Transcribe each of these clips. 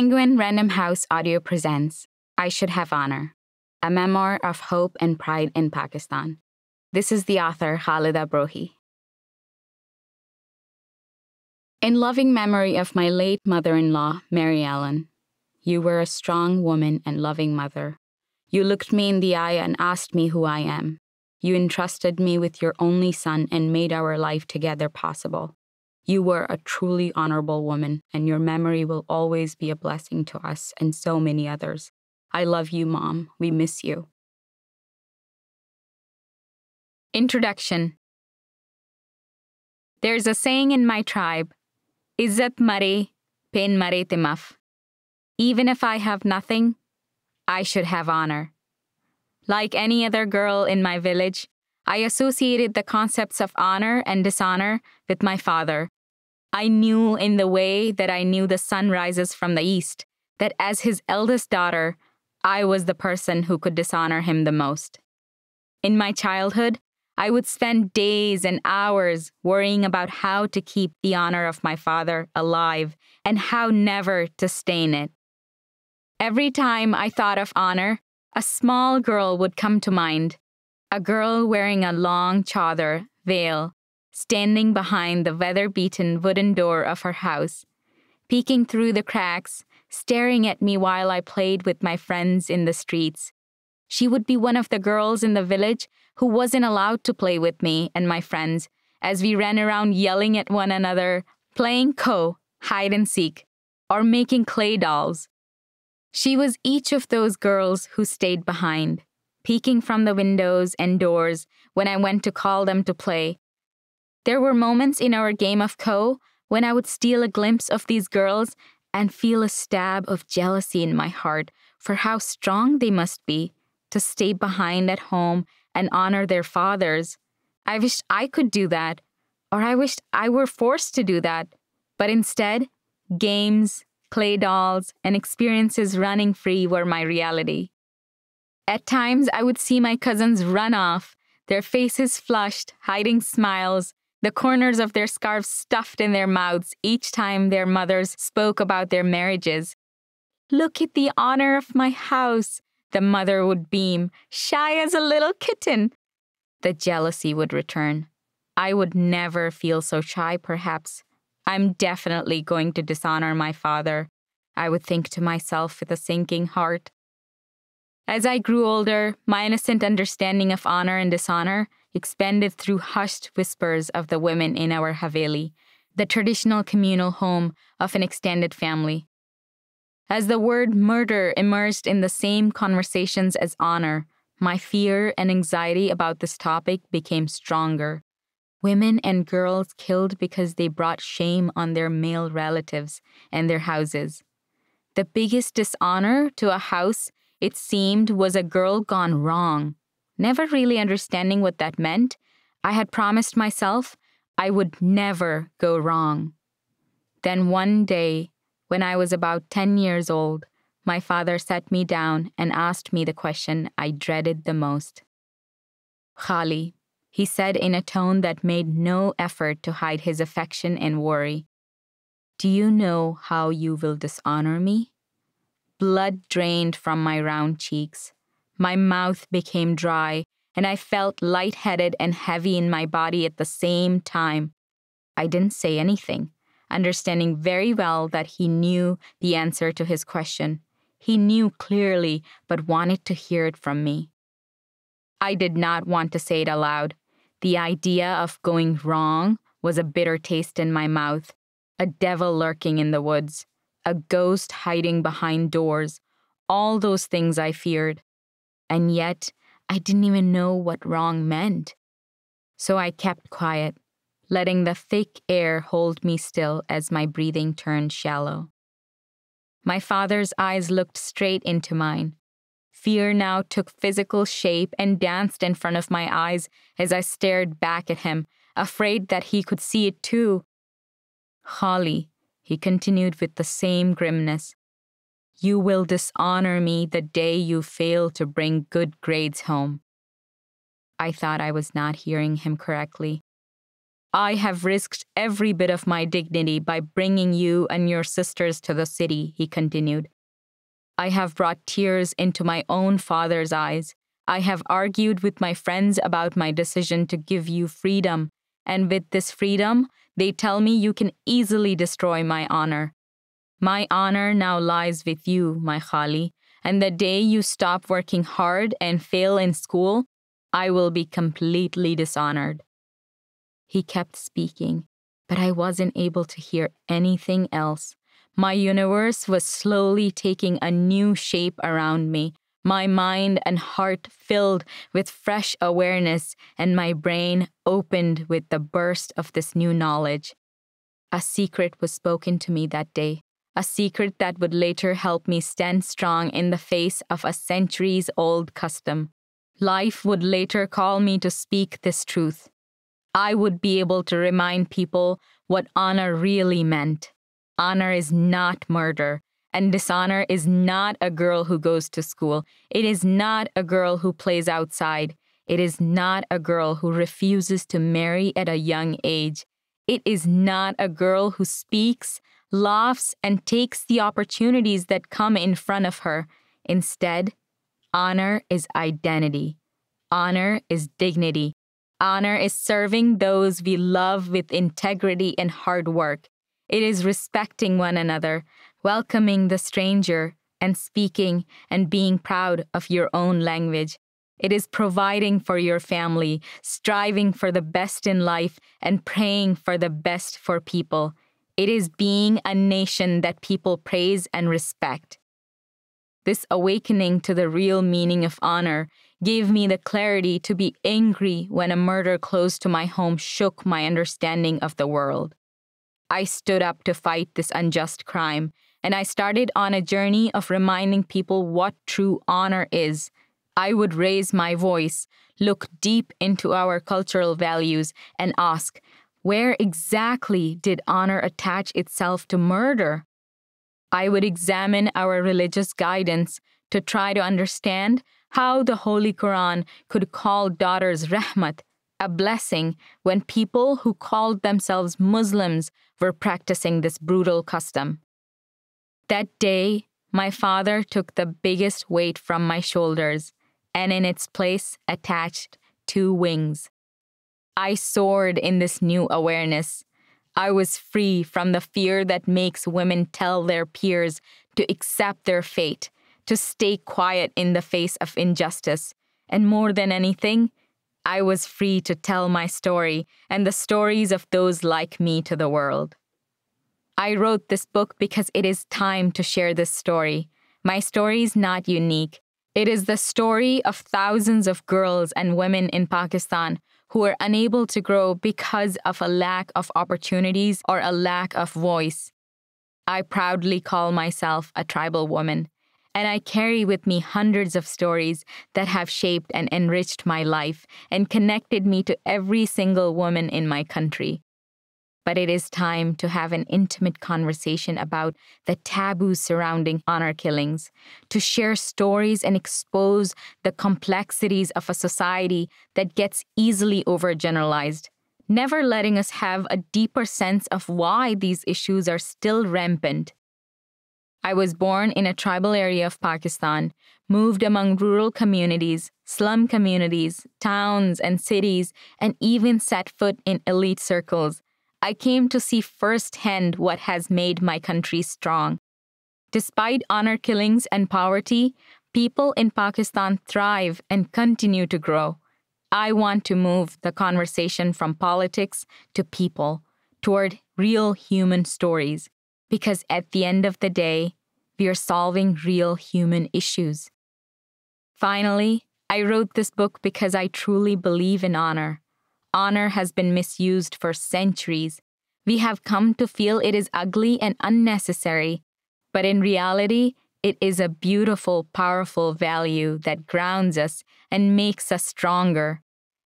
Penguin Random House Audio presents I Should Have Honor, a memoir of hope and pride in Pakistan. This is the author Khalida Brohi. In loving memory of my late mother in law, Mary Ellen, you were a strong woman and loving mother. You looked me in the eye and asked me who I am. You entrusted me with your only son and made our life together possible. You were a truly honorable woman, and your memory will always be a blessing to us and so many others. I love you, Mom. We miss you. Introduction There's a saying in my tribe Izzat mare, pen mare timaf. Even if I have nothing, I should have honor. Like any other girl in my village, I associated the concepts of honor and dishonor with my father. I knew in the way that I knew the sun rises from the east that as his eldest daughter, I was the person who could dishonor him the most. In my childhood, I would spend days and hours worrying about how to keep the honor of my father alive and how never to stain it. Every time I thought of honor, a small girl would come to mind. A girl wearing a long chador, veil, standing behind the weather beaten wooden door of her house, peeking through the cracks, staring at me while I played with my friends in the streets. She would be one of the girls in the village who wasn't allowed to play with me and my friends as we ran around yelling at one another, playing ko, hide and seek, or making clay dolls. She was each of those girls who stayed behind, peeking from the windows and doors when I went to call them to play. There were moments in our game of co when I would steal a glimpse of these girls and feel a stab of jealousy in my heart for how strong they must be to stay behind at home and honor their fathers. I wished I could do that, or I wished I were forced to do that. But instead, games, clay dolls, and experiences running free were my reality. At times, I would see my cousins run off, their faces flushed, hiding smiles, the corners of their scarves stuffed in their mouths each time their mothers spoke about their marriages. Look at the honor of my house, the mother would beam, shy as a little kitten. The jealousy would return. I would never feel so shy, perhaps. I'm definitely going to dishonor my father, I would think to myself with a sinking heart. As I grew older, my innocent understanding of honor and dishonor expanded through hushed whispers of the women in our Haveli, the traditional communal home of an extended family. As the word murder emerged in the same conversations as honor, my fear and anxiety about this topic became stronger. Women and girls killed because they brought shame on their male relatives and their houses. The biggest dishonor to a house, it seemed, was a girl gone wrong. Never really understanding what that meant, I had promised myself I would never go wrong. Then one day, when I was about 10 years old, my father sat me down and asked me the question I dreaded the most. Khali, he said in a tone that made no effort to hide his affection and worry. Do you know how you will dishonor me? Blood drained from my round cheeks. My mouth became dry, and I felt lightheaded and heavy in my body at the same time. I didn't say anything understanding very well that he knew the answer to his question. He knew clearly, but wanted to hear it from me. I did not want to say it aloud. The idea of going wrong was a bitter taste in my mouth, a devil lurking in the woods, a ghost hiding behind doors, all those things I feared. And yet, I didn't even know what wrong meant. So I kept quiet, letting the thick air hold me still as my breathing turned shallow. My father's eyes looked straight into mine. Fear now took physical shape and danced in front of my eyes as I stared back at him, afraid that he could see it too. Khali, he continued with the same grimness, you will dishonor me the day you fail to bring good grades home. I thought I was not hearing him correctly. I have risked every bit of my dignity by bringing you and your sisters to the city, he continued. I have brought tears into my own father's eyes. I have argued with my friends about my decision to give you freedom, and with this freedom, they tell me you can easily destroy my honor. My honor now lies with you, my Khali, and the day you stop working hard and fail in school, I will be completely dishonored. He kept speaking, but I wasn't able to hear anything else. My universe was slowly taking a new shape around me, my mind and heart filled with fresh awareness, and my brain opened with the burst of this new knowledge. A secret was spoken to me that day, a secret that would later help me stand strong in the face of a centuries old custom. Life would later call me to speak this truth. I would be able to remind people what honor really meant. Honor is not murder, and dishonor is not a girl who goes to school. It is not a girl who plays outside. It is not a girl who refuses to marry at a young age. It is not a girl who speaks, laughs, and takes the opportunities that come in front of her. Instead, honor is identity. Honor is dignity. Honor is serving those we love with integrity and hard work. It is respecting one another, welcoming the stranger, and speaking and being proud of your own language. It is providing for your family, striving for the best in life, and praying for the best for people. It is being a nation that people praise and respect. This awakening to the real meaning of honor gave me the clarity to be angry when a murder close to my home shook my understanding of the world. I stood up to fight this unjust crime, and I started on a journey of reminding people what true honor is. I would raise my voice, look deep into our cultural values, and ask, where exactly did honor attach itself to murder? I would examine our religious guidance to try to understand how the Holy Quran could call daughters rahmat, a blessing, when people who called themselves Muslims were practicing this brutal custom. That day, my father took the biggest weight from my shoulders and in its place attached two wings. I soared in this new awareness. I was free from the fear that makes women tell their peers to accept their fate to stay quiet in the face of injustice. And more than anything, I was free to tell my story and the stories of those like me to the world. I wrote this book because it is time to share this story. My story is not unique. It is the story of thousands of girls and women in Pakistan who are unable to grow because of a lack of opportunities or a lack of voice. I proudly call myself a tribal woman and I carry with me hundreds of stories that have shaped and enriched my life and connected me to every single woman in my country. But it is time to have an intimate conversation about the taboos surrounding honor killings, to share stories and expose the complexities of a society that gets easily overgeneralized, never letting us have a deeper sense of why these issues are still rampant. I was born in a tribal area of Pakistan, moved among rural communities, slum communities, towns, and cities, and even set foot in elite circles. I came to see firsthand what has made my country strong. Despite honor killings and poverty, people in Pakistan thrive and continue to grow. I want to move the conversation from politics to people, toward real human stories because at the end of the day, we are solving real human issues. Finally, I wrote this book because I truly believe in honor. Honor has been misused for centuries. We have come to feel it is ugly and unnecessary, but in reality, it is a beautiful, powerful value that grounds us and makes us stronger.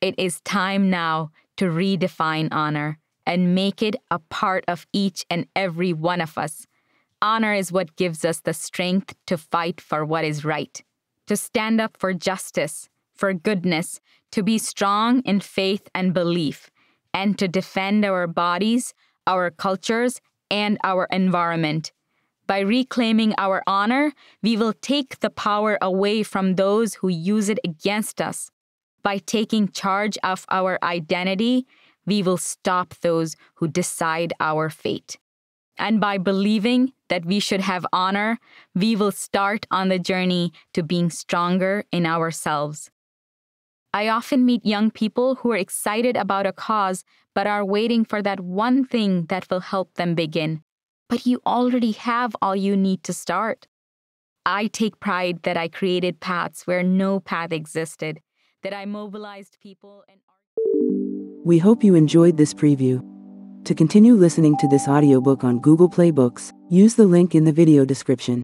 It is time now to redefine honor and make it a part of each and every one of us. Honor is what gives us the strength to fight for what is right, to stand up for justice, for goodness, to be strong in faith and belief. and to defend our bodies, our cultures, and our environment. By reclaiming our honor, we will take the power away from those who use it against us. By taking charge of our identity, we will stop those who decide our fate. And by believing that we should have honor, we will start on the journey to being stronger in ourselves. I often meet young people who are excited about a cause but are waiting for that one thing that will help them begin. But you already have all you need to start. I take pride that I created paths where no path existed, that I mobilized people and. We hope you enjoyed this preview. To continue listening to this audiobook on Google Play Books, use the link in the video description.